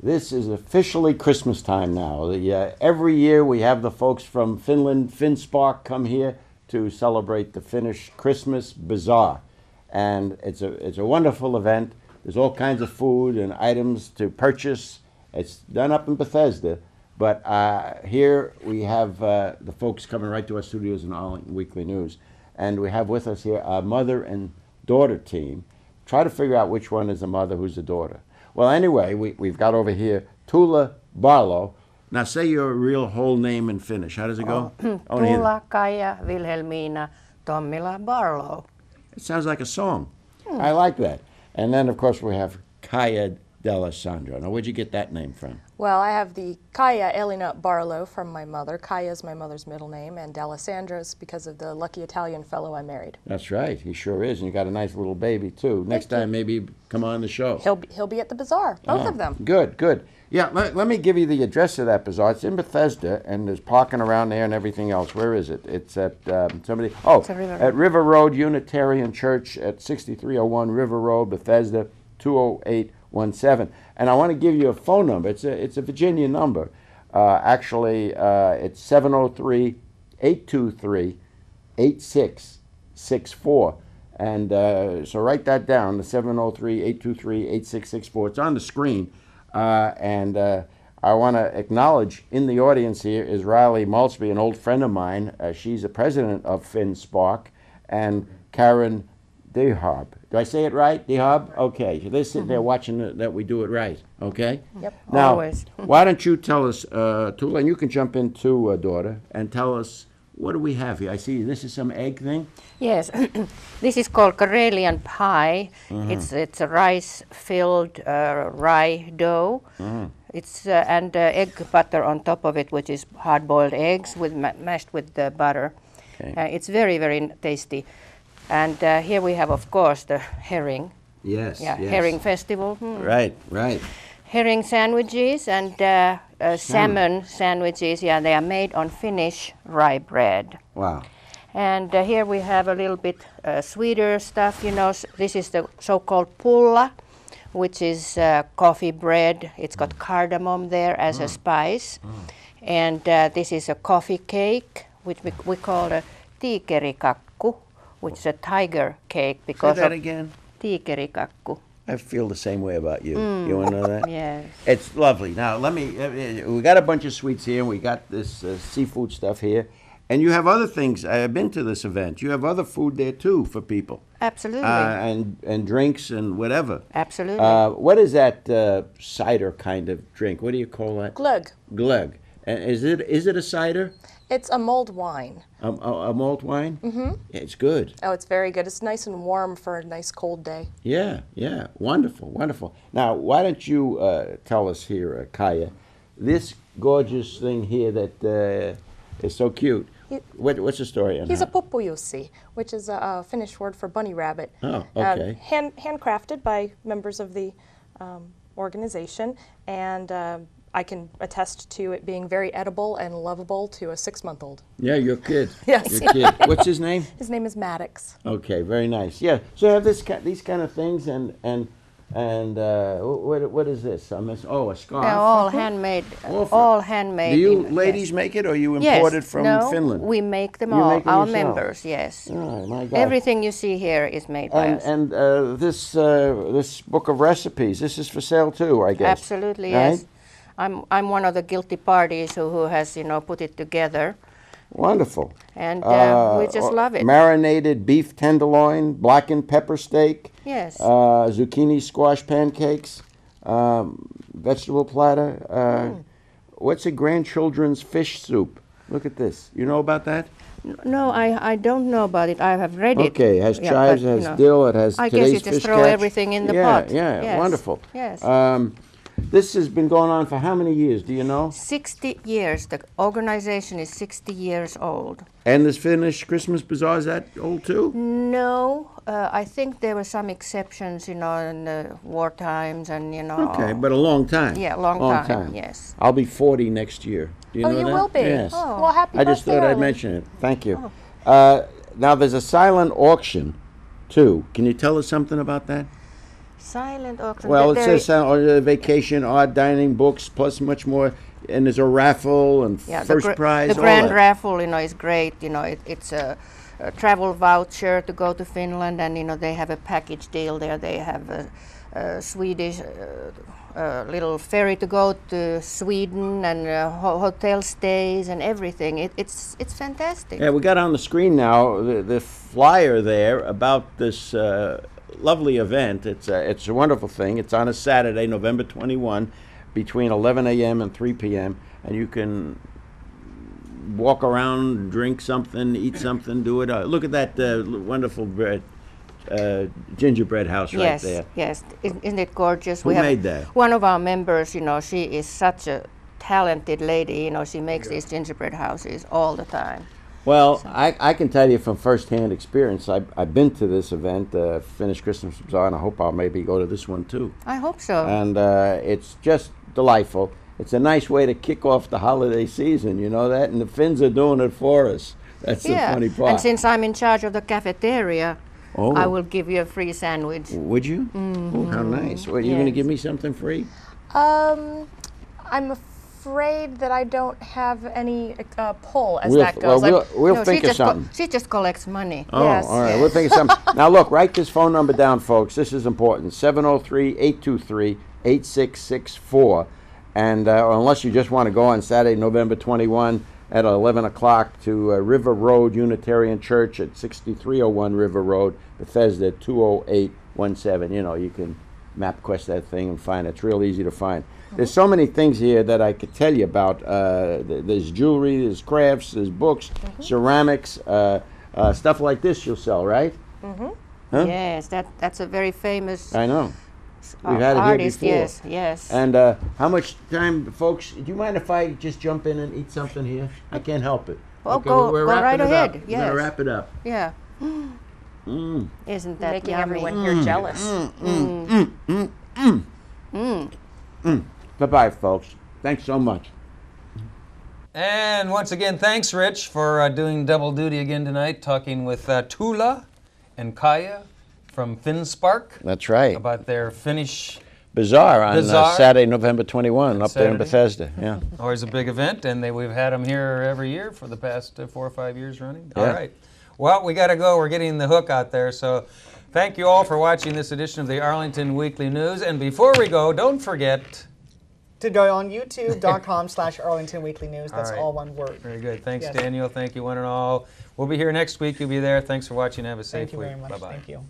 this is officially Christmas time now. The, uh, every year we have the folks from Finland, FinSpark, come here to celebrate the Finnish Christmas Bazaar. And it's a, it's a wonderful event. There's all kinds of food and items to purchase. It's done up in Bethesda. But uh, here we have uh, the folks coming right to our studios in Arlington Weekly News. And we have with us here a mother and daughter team. Try to figure out which one is the mother, who's the daughter. Well, anyway, we, we've got over here Tula Barlow. Now, say your real whole name in Finnish. How does it go? Oh, oh, I wanna hear that. Kaija Wilhelmina Tommila Barlow. It sounds like a song. I like that. And then, of course, we have Kaya D'Alessandro. Now, where'd you get that name from? Well, I have the Kaya Elena Barlow from my mother. Kaya is my mother's middle name, and D'Alessandro's because of the lucky Italian fellow I married. That's right. He sure is. And you got a nice little baby, too. Next you. time, maybe come on the show. He'll be, he'll be at the bazaar, both Oh, of them. Good, good. Yeah, let, let me give you the address of that bazaar. It's in Bethesda, and there's parking around there and everything else. Where is it? It's at um, somebody. Oh, It's at River at River Road Unitarian Church at 6301 River Road, Bethesda, 20817. And I want to give you a phone number. It's a it's a Virginia number. Uh, actually, uh, it's 703 823 8664. And uh, so write that down, the 703-823-8664. It's on the screen. Uh, and uh, I want to acknowledge in the audience here is Riley Malsby, an old friend of mine. Uh, she's the president of FinSpark. And Karen Dehab. Do I say it right? Dehab? Okay. So they're sitting there watching it- that we do it right. Okay? Yep. Now, Always. why don't you tell us, uh, Tula, and you can jump in too, uh, daughter, and tell us what do we have here? I see this is some egg thing. Yes, this is called Karelian pie. Mm-hmm. It's it's a rice-filled uh, rye dough. Mm-hmm. It's uh, and uh, egg butter on top of it, which is hard-boiled eggs with ma- mashed with the butter. Okay. Uh, it's very very tasty. And uh, here we have, of course, the herring. Yes. Yeah, yes. herring festival. Hmm. Right, right. herring sandwiches and uh, uh, salmon sandwiches. Yeah, they are made on Finnish rye bread. Wow. And uh, here we have a little bit uh, sweeter stuff. You know, this is the so-called pulla, which is uh, coffee bread. It's got cardamom there as a spice. And uh, this is a coffee cake, which we, we call a tiikerikakku, which is a tiger cake Say because that of again. tiikerikakku. I feel the same way about you. You want to know that? Yes. It's lovely. Now, let me. Uh, we got a bunch of sweets here, we got this uh, seafood stuff here, and you have other things. I've been to this event. You have other food there too for people, Absolutely. uh, and and drinks and whatever. Absolutely. Uh, what is that uh, cider kind of drink? What do you call that? Glug. Glug. Is it is it a cider? It's a mulled wine. A, a, a malt wine? Mm-hmm. It's good. Oh, it's very good. It's nice and warm for a nice cold day. Yeah, yeah, wonderful, wonderful. Now, why don't you uh, tell us here, uh, Kaya, this gorgeous thing here that uh, is so cute. He- What, what's the story? on He's a that? which is a, a Finnish word for bunny rabbit. Oh, Uh, okay. hand, handcrafted by members of the um, organization, and uh, I can attest to it being very edible and lovable to a six-month-old. Yeah, your kid. Yes. Your kid. What's his name? His name is Maddox. Okay, very nice. Yeah. So you have this ki- these kind of things and and and uh, what what is this? I miss. Oh, a scarf. They're all handmade. All all handmade. Do you in- ladies yes. make it, or you Yes. import it from no, Finland? we make them You all. make them Our yourself? members, yes. Oh my God. Everything you see here is made by And us. and uh, this uh, this book of recipes. This is for sale too, I guess. Absolutely, Right? yes. I'm I'm one of the guilty parties who, who has you know put it together, Wonderful. and uh, we just uh, love it. Marinated beef tenderloin, blackened pepper steak, yes. uh, zucchini squash pancakes, um, vegetable platter. Uh, Hmm. What's a grandchildren's fish soup? Look at this. You know about that? no, I, I don't know about it. I have read it. Okay, it has Yeah, chives, it has dill, it has I guess you just throw catch. everything in the yeah, pot. Yeah, Yes, wonderful. yes. Um, this has been going on for how many years? Do you know? 60 years. The organization is 60 years old. And this Finnish Christmas Bazaar is that old too? No, uh, I think there were some exceptions, you know, in the war times and, you know. Okay, but a long time. Yeah, a long time, yes. I'll be 40 next year. Do you oh, know you that? will be. Yes. Oh. Well, happy I just thought I'd mention it. Thank you. Uh, now, there's a silent auction, too. Can you tell us something about that? Silent auction. Well, it says uh, vacation, odd dining, books, plus much more, and there's a raffle and Yeah, first the, prize. The grand that. raffle, you know, is great. You know, it, it's a, a travel voucher to go to Finland, and you know they have a package deal there. They have a, a Swedish uh, uh, little ferry to go to Sweden, and uh, ho- hotel stays and everything. It, it's it's fantastic. Yeah, we got on the screen now the, the flyer there about this uh, lovely event. It's a, it's a wonderful thing. It's on a Saturday, November 21, between 11 a.m. and 3 p.m. And you can walk around, drink something, eat something, do it. Uh, look at that uh, wonderful bread, uh, gingerbread house right yes, there. yes. Isn't, isn't it gorgeous? Who made that? One of our members, you know, she is such a talented lady. You know, she makes these gingerbread houses all the time. Well, I, I can tell you from firsthand experience. I, I've been to this event, uh, Finnish Christmas Bazaar, and I hope I'll maybe go to this one too. I hope so. and uh, it's just delightful. It's a nice way to kick off the holiday season, you know that, and the Finns are doing it for us. That's the funny part. And since I'm in charge of the cafeteria, oh, I will give you a free sandwich. would you? Oh, how nice! Are you going to give me something free? Um, I'm afraid that I don't have any uh, pull as We'll, that goes. I'm- we'll, we'll no, think she of something. she just collects money. Oh, Yes. all right. We'll think of something. now, look, write this phone number down, folks. This is important 703 823 8664. And uh, unless you just want to go on Saturday, November 21 at 11 o'clock to uh, River Road Unitarian Church at 6301 River Road, Bethesda 20817. You know, you can MapQuest that thing and find it. It's real easy to find. There's so many things here that I could tell you about. Uh, th- there's jewelry, there's crafts, there's books, ceramics, uh, uh, stuff like this you'll sell, right? Huh? Yes, that that's a very famous I know. We've had it here artist. before. Yes, yes. And uh, how much time, folks? Do you mind if I just jump in and eat something here? I can't help it. Oh, go- we're go wrapping right it ahead, Up. We're yes. gonna wrap it up. yeah. Mm. Isn't that making yummy? everyone here jealous. Bye, bye, folks. Thanks so much. And once again, thanks, Rich, for uh, doing double duty again tonight, talking with uh, Tula and Kaya from FinSpark That's right. about their Finnish, Bazaar on Uh, Saturday, November 21, up there in Bethesda. Yeah. always a big event, and they, we've had them here every year for the past uh, four or five years running. All Yeah. right. Well, we got to go. We're getting the hook out there. So thank you all for watching this edition of the Arlington Weekly News. And before we go, don't forget. to go on youtube.com slash arlington weekly news that's All right. all one word Very good. Thanks, Yes. Daniel. Thank you, one and all. We'll be here next week. You'll be there. Thanks for watching. Have a safe thank you week. very much Bye-bye. thank you